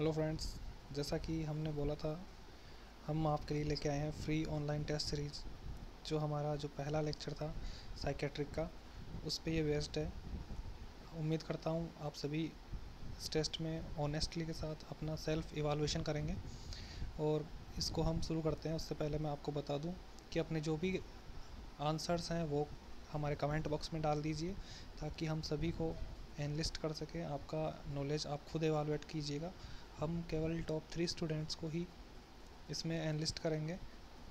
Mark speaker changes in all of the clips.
Speaker 1: Hello friends जैसा कि हमने बोला था, हम आपके लिए लेके आए हैं फ्री ऑनलाइन टेस्ट सीरीज़ जो हमारा जो पहला लेक्चर था साइकेट्रिक का, उस पर ये बेस्ड है। उम्मीद करता हूँ आप सभी इस टेस्ट में ऑनेस्टली के साथ अपना सेल्फ इवालुएशन करेंगे। और इसको हम शुरू करते हैं, उससे पहले मैं आपको बता दूँ कि अपने जो भी आंसर्स हैं, वो हमारे कमेंट बॉक्स में डाल दीजिए, ताकि हम सभी को एनलिस्ट कर सकें। आपका नॉलेज आप खुद एवालुएट कीजिएगा। हम केवल टॉप थ्री स्टूडेंट्स को ही इसमें एनलिस्ट करेंगे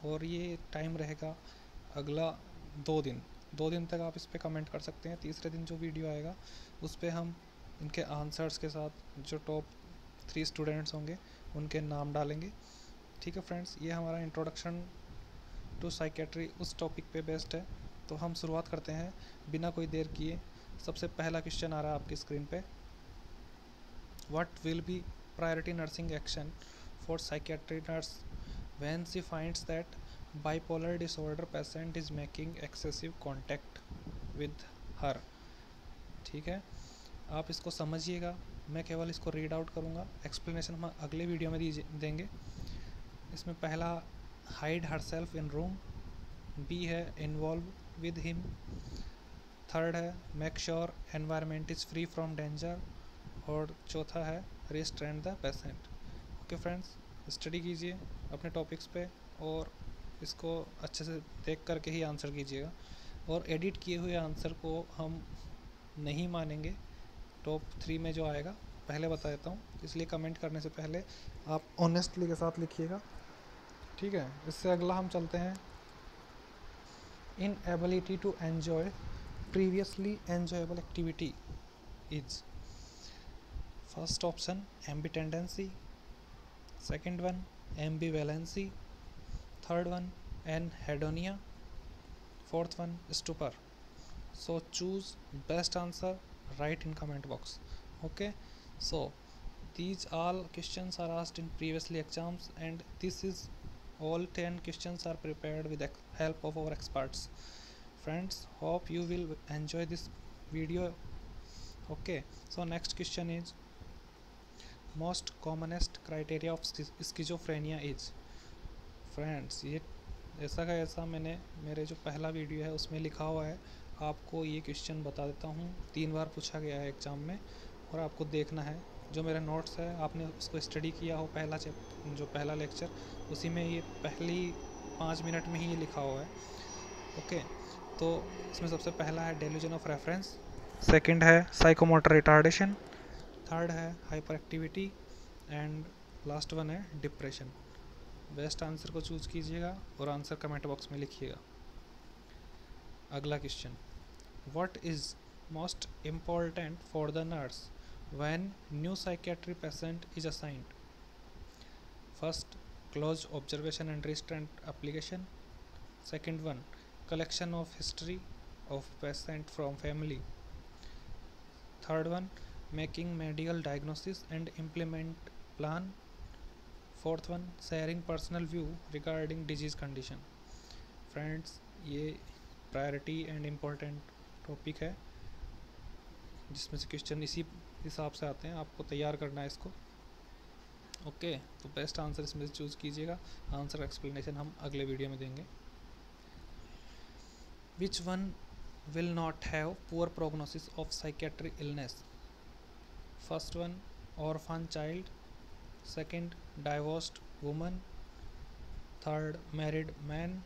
Speaker 1: और ये टाइम रहेगा अगला दो दिन। दो दिन तक आप इस पर कमेंट कर सकते हैं। तीसरे दिन जो वीडियो आएगा, उस पर हम इनके आंसर्स के साथ जो टॉप थ्री स्टूडेंट्स होंगे, उनके नाम डालेंगे। ठीक है फ्रेंड्स ये हमारा इंट्रोडक्शन टू साइकेट्री उस टॉपिक पे बेस्ड है। तो हम शुरुआत करते हैं। बिना कोई देर किए, सबसे पहला क्वेश्चन आ रहा है आपकी स्क्रीन पे। What will be priority nursing action for psychiatric nurse. When she finds that bipolar disorder patient is making excessive contact with her. ठीक है? आप इसको समझिएगा। मैं केवल इसको रीड आउट करूँगा। एक्सप्लेनेशन हम अगले वीडियो में दीजिए, देंगे। इसमें पहला hide her self in room B है इन्वॉल्व विद हिम थर्ड है make sure environment is free from danger और चौथा है restrained the patient okay friends study कीजिए अपने टॉपिक्स पे और इसको अच्छे से देख करके ही आंसर कीजिएगा। और एडिट किए हुए आंसर को हम नहीं मानेंगे। टॉप थ्री में जो आएगा, पहले बता देता हूँ। इसलिए कमेंट करने से पहले आप ऑनेस्टली के साथ लिखिएगा। ठीक है? इससे अगला हम चलते हैं। Inability to enjoy previously enjoyable activity is first option ambitendency second one ambivalency third one anhedonia fourth one stupor. So choose best answer write in comment box. Okay? So these all questions are asked in previously exams and this is all 10 questions are prepared with the help of our experts. Friends hope you will enjoy this video. Okay? So next question is most commonest criteria of schizophrenia is friends ये, ऐसा का ऐसा मैंने, मेरे जो पहला video है, उसमें लिखा हुआ है। आपको ये क्वेश्चन बता देता हूँ। तीन बार पूछा गया है एग्ज़ाम में और आपको देखना है। जो मेरा नोट्स है, आपने उसको स्टडी किया हो, पहला जो पहला लेक्चर उसी में ये पहली पाँच मिनट में ही ये लिखा हुआ है। ओके तो इसमें सबसे पहला है डेल्यूजन ऑफ़ रेफरेंस सेकंड है साइकोमोटर रिटार्डेशन थर्ड है hyper activity and last one है डिप्रेशन बेस्ट आंसर को चूज़ कीजिएगा और आंसर कमेंट बॉक्स में लिखिएगा। अगला question what is most important for the nurse when new psychiatry patient is assigned first close observation and restraint application second one collection of history of patient from family third one making medical diagnosis and implement plan. Fourth one sharing personal view regarding disease condition. Friends ये priority and important topic है जिसमें से question इसी हिसाब से आते हैं। आपको तैयार करना है इसको। ओके okay, तो बेस्ट आंसर इसमें से चूज़ कीजिएगा। आंसर एक्सप्लेनेशन हम अगले वीडियो में देंगे। Which one will not have poor prognosis of psychiatric illness first one orphan child, second, divorced woman, third, married man,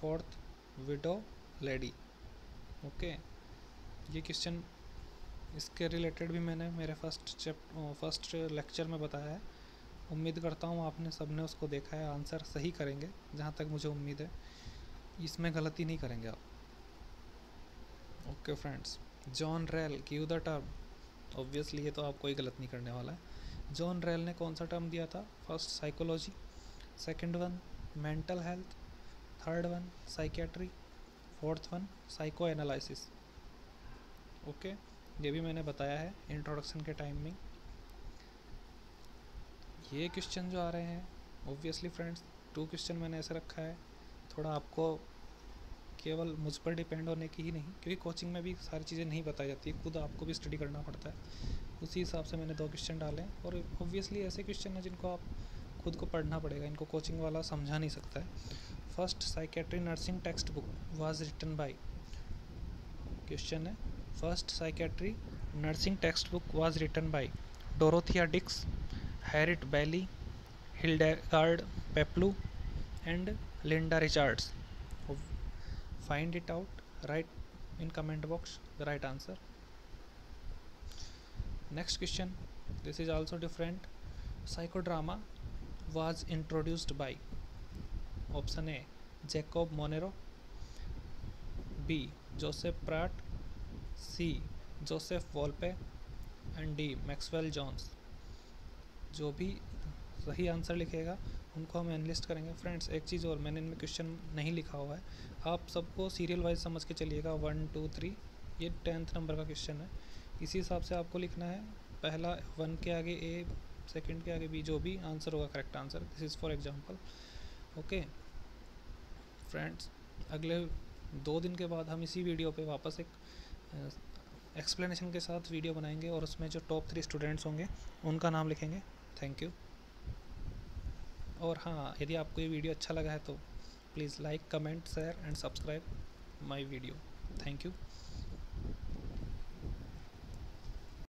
Speaker 1: fourth, widow, lady. Okay ये question इसके related भी मैंने, मेरे फ़र्स्ट चैप फ़र्स्ट लेक्चर में बताया है। उम्मीद करता हूँ आपने सबने उसको देखा है आंसर सही करेंगे, जहाँ तक मुझे उम्मीद है। इसमें गलती नहीं करेंगे आप। Okay friends John Reil give the term obviously ये तो आप कोई गलत नहीं करने वाला है। जॉन रेल ने कौन सा टर्म दिया था? First psychology second one mental health third one psychiatry fourth one psycho analysis okay ये भी मैंने बताया है इंट्रोडक्शन के टाइम में। ये क्वेश्चन जो आ रहे हैं ऑब्वियसली फ्रेंड्स टू क्वेश्चन मैंने ऐसे रखा है। थोड़ा आपको केवल मुझ पर डिपेंड होने की ही नहीं, क्योंकि कोचिंग में भी सारी चीज़ें नहीं बताई जाती, खुद आपको भी स्टडी करना पड़ता है। उसी हिसाब से मैंने दो क्वेश्चन डाले और ऑब्वियसली ऐसे क्वेश्चन हैं जिनको आप खुद को पढ़ना पड़ेगा, इनको कोचिंग वाला समझा नहीं सकता है। First psychiatry nursing text book was written by question है। First psychiatry nursing text book was written by Dorothea Dix Harriet Bailey Hildegard Peplau and Linda Richards find it out write in comment box the right answer next question this is also different psychodrama was introduced by option a jacob monero b joseph pratt c joseph volpe and D Maxwell Jones जो भी सही answer लिखेगा उनको हम analyst करेंगे। Friends एक चीज़ और, मैंने इनमें क्वेश्चन नहीं लिखा हुआ है। आप सबको सीरियल वाइज समझ के चलिएगा। वन टू थ्री ये टेंथ नंबर का क्वेश्चन है। इसी हिसाब से आपको लिखना है। पहला वन के आगे ए सेकंड के आगे बी जो भी आंसर होगा correct answer this is for example okay friends अगले दो दिन के बाद हम इसी वीडियो पे वापस एक एक्सप्लेनेशन के साथ वीडियो बनाएँगे और उसमें जो टॉप थ्री स्टूडेंट्स होंगे, उनका नाम लिखेंगे। थैंक यू और हाँ यदि आपको ये वीडियो अच्छा लगा है तो please like comment share and subscribe my video thank you